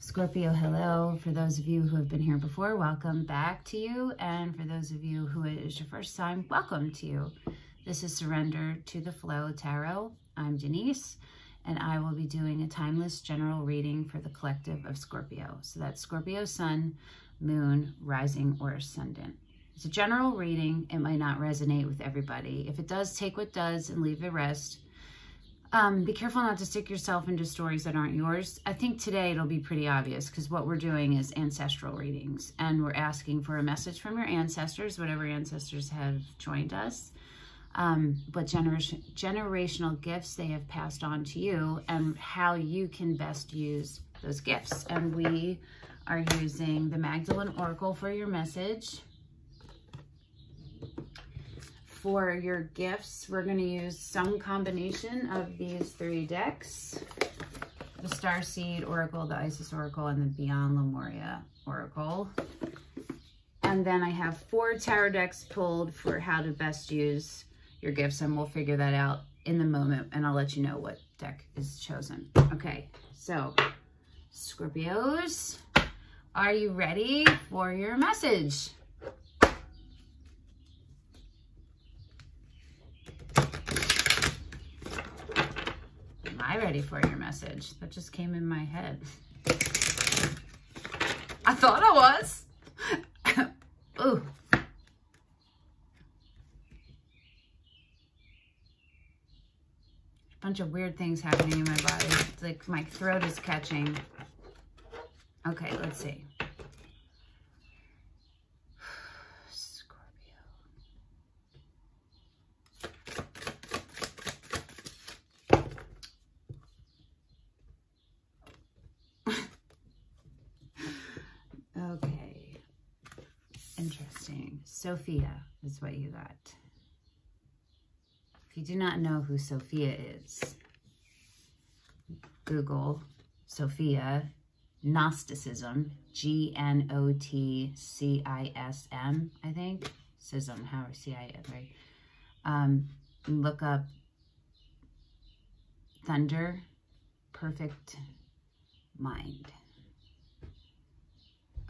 Scorpio, hello. For those of you who have been here before, welcome back to you. And for those of you who it is your first time, welcome to you. This is Surrender to the Flow Tarot. I'm Denise, and I will be doing a timeless general reading for the collective of Scorpio. So that's Scorpio Sun, Moon, Rising, or Ascendant. It's a general reading. It might not resonate with everybody. If it does, take what does and leave the rest. Um, be careful not to stick yourself into stories that aren't yours. I think today it'll be pretty obvious because what we're doing is ancestral readings and we're asking for a message from your ancestors, whatever ancestors have joined us. Um, but generation, generational gifts they have passed on to you and how you can best use those gifts. And we are using the Magdalene Oracle for your message for your gifts, we're going to use some combination of these three decks. The Star Seed Oracle, the Isis Oracle, and the Beyond Lemuria Oracle. And then I have four tarot decks pulled for how to best use your gifts, and we'll figure that out in the moment, and I'll let you know what deck is chosen. Okay, so Scorpios, are you ready for your message? I ready for your message? That just came in my head. I thought I was. Ooh. A bunch of weird things happening in my body. It's like my throat is catching. Okay, let's see. Sophia is what you got. If you do not know who Sophia is, Google Sophia Gnosticism, G-N-O-T-C-I-S-M, I think. Sism, how C-I-S, right? Um, look up Thunder, Perfect Mind.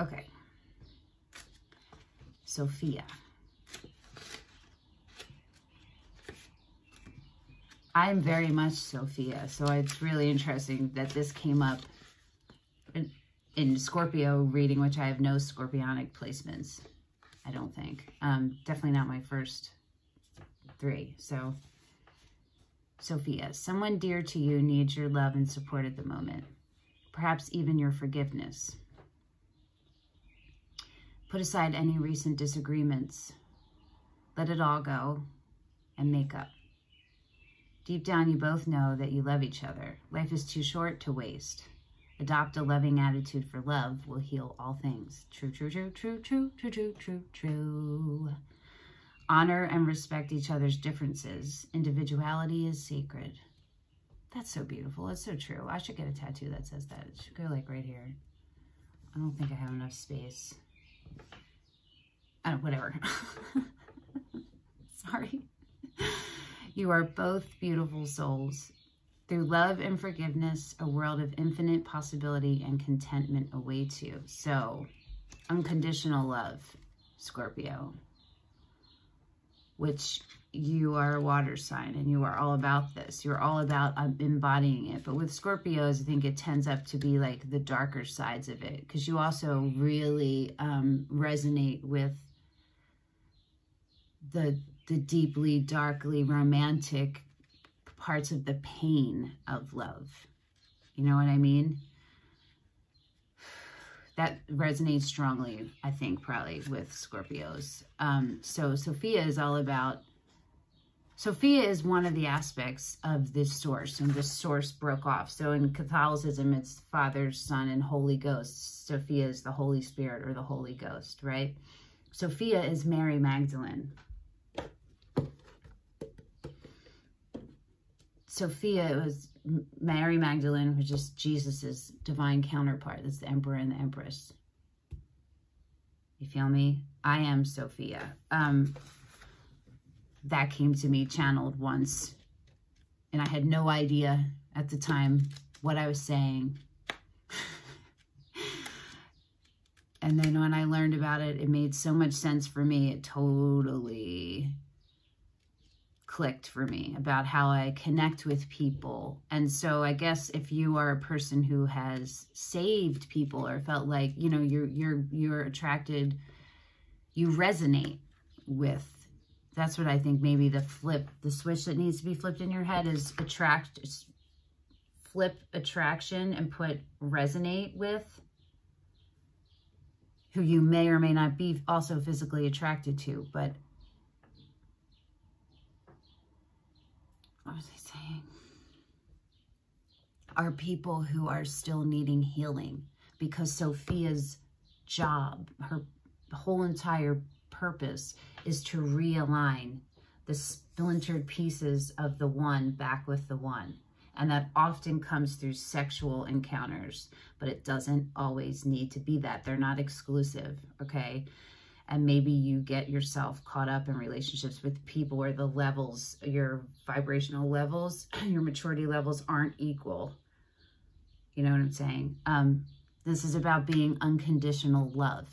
Okay. Sophia. I'm very much Sophia, so it's really interesting that this came up in, in Scorpio reading, which I have no scorpionic placements, I don't think. Um, definitely not my first three. So, Sophia, someone dear to you needs your love and support at the moment, perhaps even your forgiveness. Put aside any recent disagreements. Let it all go and make up. Deep down, you both know that you love each other. Life is too short to waste. Adopt a loving attitude for love will heal all things. True, true, true, true, true, true, true, true, true. Honor and respect each other's differences. Individuality is sacred. That's so beautiful. It's so true. I should get a tattoo that says that. It should go like right here. I don't think I have enough space. Uh, whatever. Sorry. You are both beautiful souls. Through love and forgiveness, a world of infinite possibility and contentment awaits you. So, unconditional love, Scorpio, which you are a water sign and you are all about this. You're all about um, embodying it. But with Scorpios, I think it tends up to be like the darker sides of it because you also really um, resonate with the the deeply, darkly romantic parts of the pain of love. You know what I mean? That resonates strongly, I think, probably with Scorpios. Um, so Sophia is all about Sophia is one of the aspects of this source, and this source broke off. So in Catholicism, it's Father, Son, and Holy Ghost. Sophia is the Holy Spirit or the Holy Ghost, right? Sophia is Mary Magdalene. Sophia was Mary Magdalene, which is Jesus's divine counterpart. That's the emperor and the empress. You feel me? I am Sophia. Um, that came to me channeled once. And I had no idea at the time what I was saying. And then when I learned about it, it made so much sense for me. It totally clicked for me about how I connect with people. And so I guess if you are a person who has saved people or felt like, you know, you're you're you're attracted, you resonate with that's what I think maybe the flip, the switch that needs to be flipped in your head is attract flip attraction and put resonate with who you may or may not be also physically attracted to, but what was I saying? Are people who are still needing healing because Sophia's job, her whole entire purpose is to realign the splintered pieces of the one back with the one. And that often comes through sexual encounters, but it doesn't always need to be that. They're not exclusive, okay? and maybe you get yourself caught up in relationships with people where the levels, your vibrational levels, your maturity levels aren't equal. You know what I'm saying? Um, this is about being unconditional love,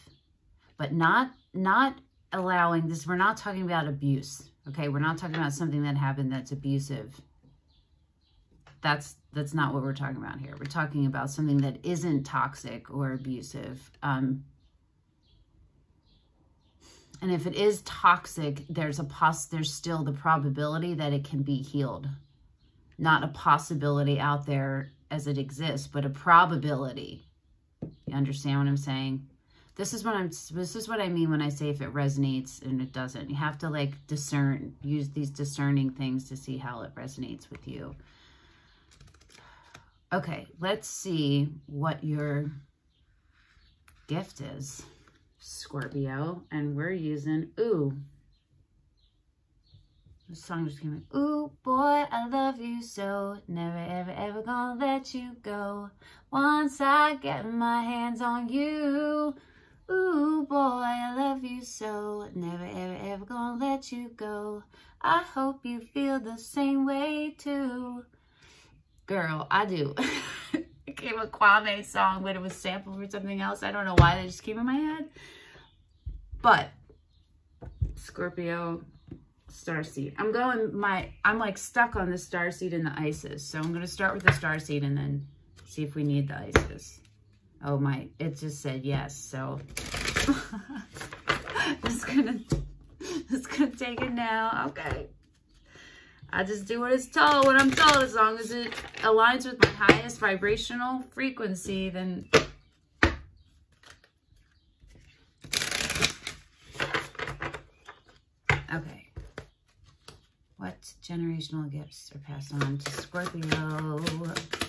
but not, not allowing this. We're not talking about abuse. Okay. We're not talking about something that happened that's abusive. That's, that's not what we're talking about here. We're talking about something that isn't toxic or abusive. Um, and if it is toxic, there's a pos there's still the probability that it can be healed. Not a possibility out there as it exists, but a probability. You understand what I'm saying? This is what I'm this is what I mean when I say if it resonates and it doesn't. You have to like discern, use these discerning things to see how it resonates with you. Okay, let's see what your gift is. Scorpio, and we're using Ooh. The song just came in. Ooh, boy, I love you so. Never, ever, ever gonna let you go. Once I get my hands on you. Ooh, boy, I love you so. Never, ever, ever gonna let you go. I hope you feel the same way too. Girl, I do. it came a Kwame song, but it was sampled for something else. I don't know why they just came in my head. But Scorpio star seed. I'm going my I'm like stuck on the star seed and the Isis. So I'm gonna start with the star seed and then see if we need the Isis. Oh my, it just said yes. So just gonna just gonna take it now. Okay. I just do what it's told, what I'm told, as long as it aligns with my highest vibrational frequency, then Okay. What generational gifts are passed on to Scorpio?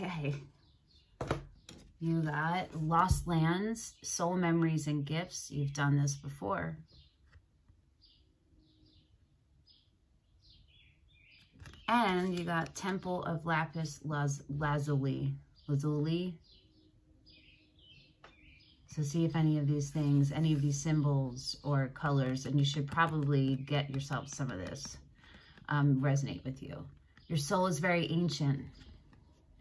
Okay. You got Lost Lands, Soul Memories and Gifts. You've done this before. And you got Temple of Lapis Laz Lazuli. Lazuli. So see if any of these things, any of these symbols or colors, and you should probably get yourself some of this, um, resonate with you. Your soul is very ancient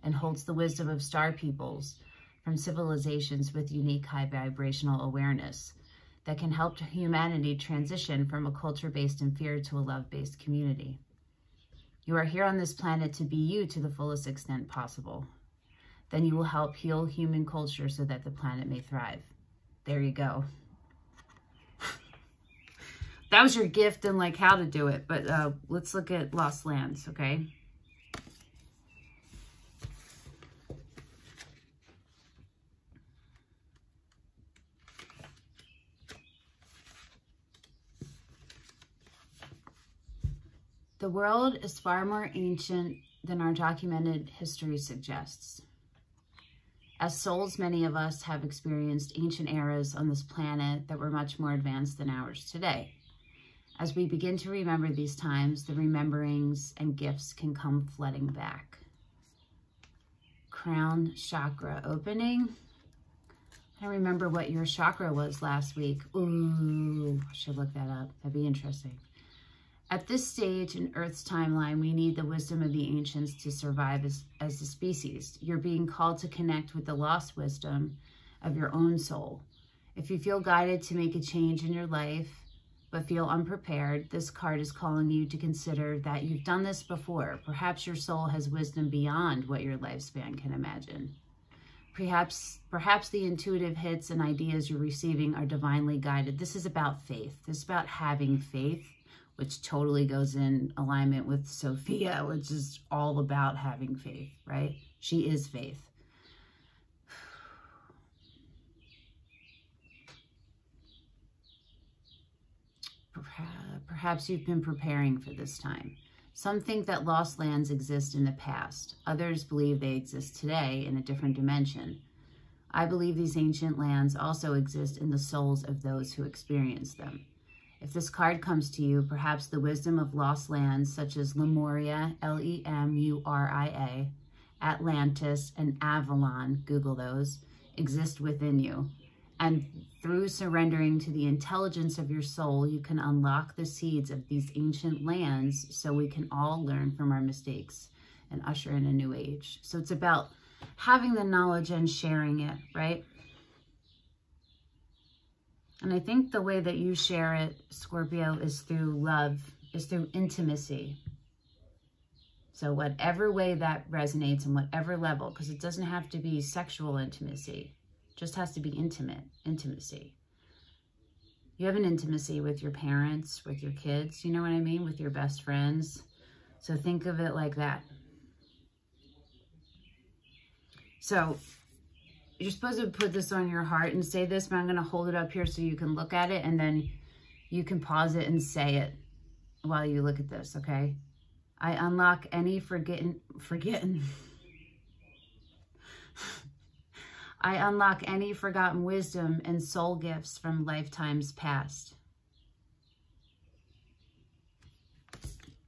and holds the wisdom of star peoples from civilizations with unique high vibrational awareness that can help humanity transition from a culture-based in fear to a love-based community. You are here on this planet to be you to the fullest extent possible. Then you will help heal human culture so that the planet may thrive. There you go. that was your gift and like how to do it. But uh, let's look at Lost Lands, okay? The world is far more ancient than our documented history suggests. As souls, many of us have experienced ancient eras on this planet that were much more advanced than ours today. As we begin to remember these times, the rememberings and gifts can come flooding back. Crown chakra opening. I remember what your chakra was last week. Ooh, I should look that up. That'd be interesting. At this stage in Earth's timeline, we need the wisdom of the ancients to survive as, as a species. You're being called to connect with the lost wisdom of your own soul. If you feel guided to make a change in your life, but feel unprepared, this card is calling you to consider that you've done this before. Perhaps your soul has wisdom beyond what your lifespan can imagine. Perhaps, perhaps the intuitive hits and ideas you're receiving are divinely guided. This is about faith. This is about having faith which totally goes in alignment with Sophia, which is all about having faith, right? She is faith. Perhaps you've been preparing for this time. Some think that lost lands exist in the past. Others believe they exist today in a different dimension. I believe these ancient lands also exist in the souls of those who experience them. If this card comes to you, perhaps the wisdom of lost lands such as Lemuria, L-E-M-U-R-I-A, Atlantis, and Avalon, Google those, exist within you. And through surrendering to the intelligence of your soul, you can unlock the seeds of these ancient lands so we can all learn from our mistakes and usher in a new age. So it's about having the knowledge and sharing it, right? And I think the way that you share it, Scorpio, is through love, is through intimacy. So whatever way that resonates and whatever level, because it doesn't have to be sexual intimacy, just has to be intimate intimacy. You have an intimacy with your parents, with your kids, you know what I mean? With your best friends. So think of it like that. So you're supposed to put this on your heart and say this, but I'm going to hold it up here so you can look at it and then you can pause it and say it while you look at this, okay? I unlock any forgetting, forgetting. I unlock any forgotten wisdom and soul gifts from lifetimes past.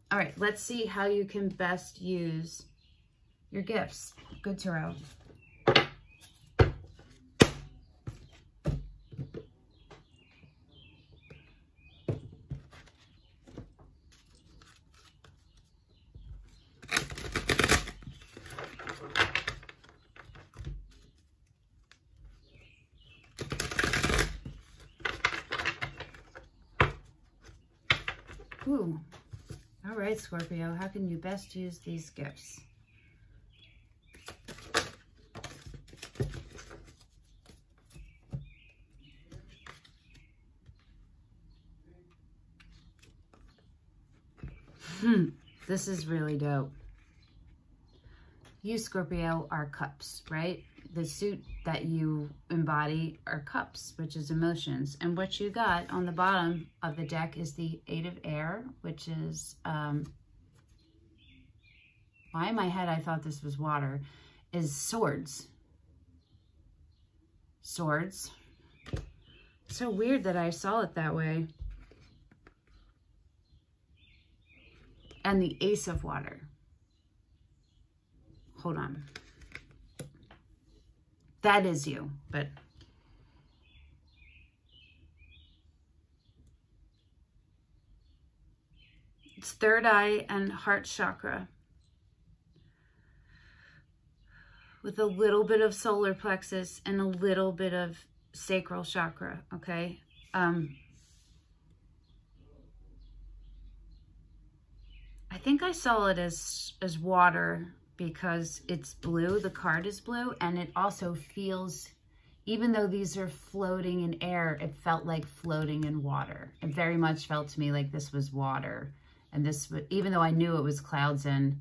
All right, let's see how you can best use your gifts. Good tarot. Ooh. All right, Scorpio, how can you best use these gifts? Hmm, this is really dope. You, Scorpio, are cups, right? the suit that you embody are cups, which is emotions. And what you got on the bottom of the deck is the Eight of Air, which is, um, why in my head I thought this was water, is swords. Swords. So weird that I saw it that way. And the Ace of Water. Hold on. That is you, but it's third eye and heart chakra with a little bit of solar plexus and a little bit of sacral chakra, okay? Um, I think I saw it as, as water because it's blue, the card is blue, and it also feels, even though these are floating in air, it felt like floating in water. It very much felt to me like this was water. And this, even though I knew it was clouds and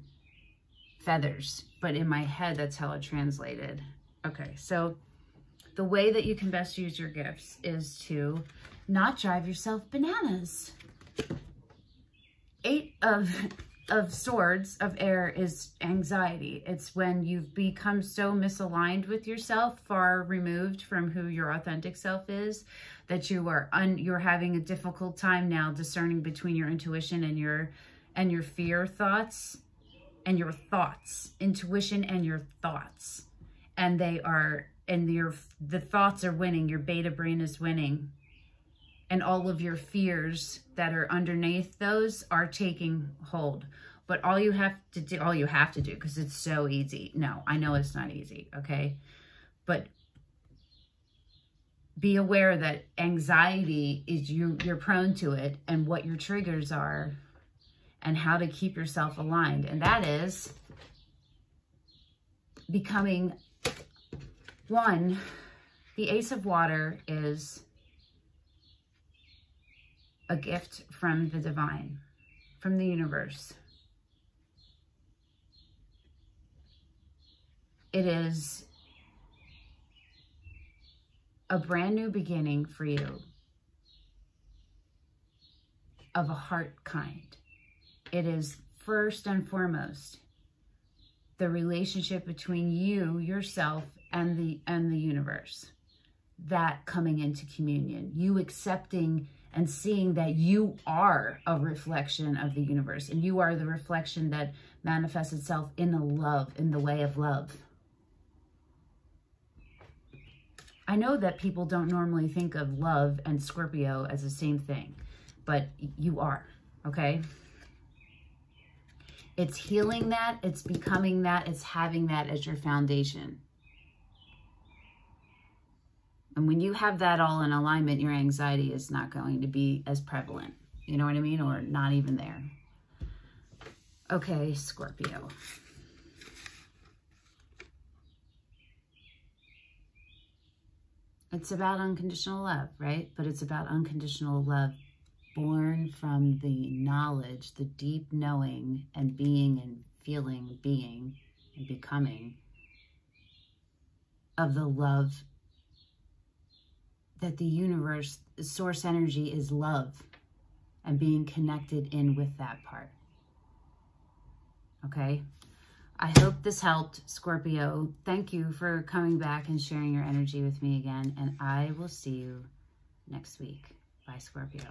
feathers, but in my head, that's how it translated. Okay, so the way that you can best use your gifts is to not drive yourself bananas. eight of of swords of air is anxiety. It's when you've become so misaligned with yourself, far removed from who your authentic self is, that you are un, you're having a difficult time now discerning between your intuition and your and your fear thoughts and your thoughts, intuition and your thoughts. And they are and your the thoughts are winning, your beta brain is winning and all of your fears that are underneath those are taking hold. But all you have to do, all you have to do, because it's so easy. No, I know it's not easy, okay? But be aware that anxiety is you, you're prone to it and what your triggers are and how to keep yourself aligned. And that is becoming one, the ace of water is a gift from the divine, from the universe. It is a brand new beginning for you of a heart kind. It is first and foremost the relationship between you, yourself, and the and the universe. That coming into communion, you accepting and seeing that you are a reflection of the universe and you are the reflection that manifests itself in the love, in the way of love. I know that people don't normally think of love and Scorpio as the same thing, but you are, okay? It's healing that, it's becoming that, it's having that as your foundation. And when you have that all in alignment, your anxiety is not going to be as prevalent. You know what I mean? Or not even there. Okay, Scorpio. It's about unconditional love, right? But it's about unconditional love born from the knowledge, the deep knowing and being and feeling, being and becoming of the love that the universe, source energy is love and being connected in with that part. Okay? I hope this helped, Scorpio. Thank you for coming back and sharing your energy with me again, and I will see you next week. Bye, Scorpio.